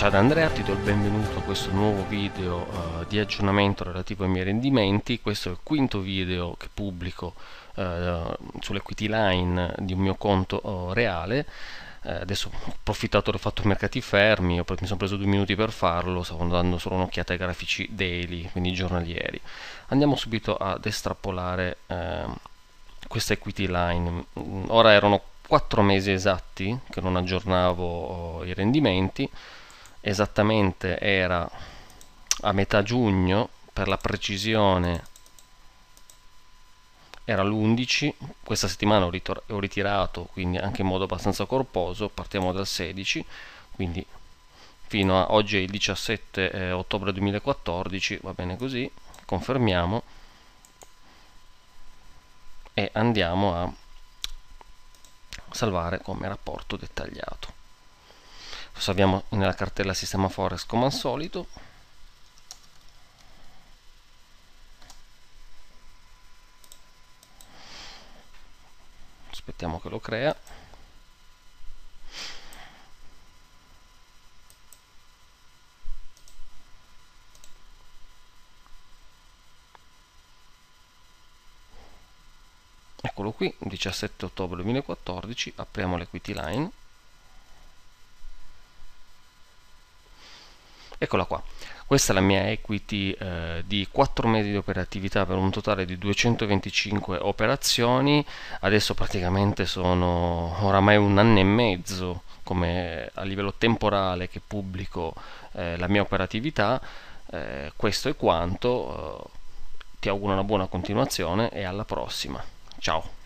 Ciao da Andrea, ti do il benvenuto a questo nuovo video uh, di aggiornamento relativo ai miei rendimenti. Questo è il quinto video che pubblico uh, sull'equity line di un mio conto uh, reale. adesso ho approfittato, ho fatto mercati fermi, ho, mi sono preso due minuti per farlo, stavo dando solo un'occhiata ai grafici daily, quindi giornalieri. Andiamo subito ad estrapolare questa equity line. Ora erano 4 mesi esatti che non aggiornavo i rendimenti esattamente era a metà giugno per la precisione era l'11 questa settimana ho, ho, ritirato quindi anche in modo abbastanza corposo partiamo dal 16 quindi fino a oggi è il 17 eh, ottobre 2014 va bene così confermiamo e andiamo a salvare come rapporto dettagliato salviamo nella cartella sistema forex come al solito. Aspettiamo che lo crea. Eccolo qui 17 ottobre 2014 apriamo l'equity line eccola qua. Questa è la mia equity eh, di 4 mesi di operatività per un totale di 225 operazioni. Adesso praticamente sono oramai un anno e mezzo come a livello temporale che pubblico eh, la mia operatività. Eh, questo è quanto. Eh, ti auguro una buona continuazione e alla prossima. Ciao